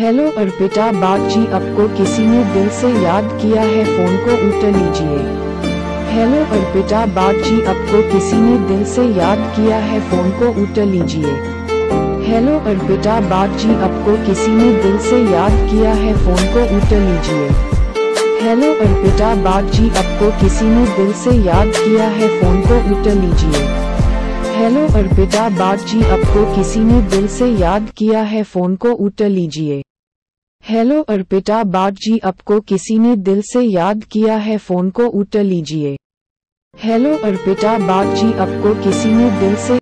Hello Arpita बाग जी आपको किसी ने दिल से याद किया है, फ़ोन को उठा लीजिए। हेलो अर्पिता बाग जी आपको किसी ने दिल से याद किया है, फ़ोन को उठा लीजिए। हेलो अर्पिता बाग जी आपको किसी ने दिल से याद किया है, फ़ोन को उठा लीजिए। हेलो अर्पिता बाग जी आपको किसी ने दिल से याद किया है, फ़ोन को उठा लीजिए। हेलो अर्पिता बाग जी आपको किसी ने दिल से याद किया है, फ़ोन को उठा लीजिए। हेलो अर्पिता बाग जी आपको किसी ने दिल से याद किया है फ़ोन को उठा लीजिए। हेलो अर्पिता बाग जी आपको किसी ने दिल से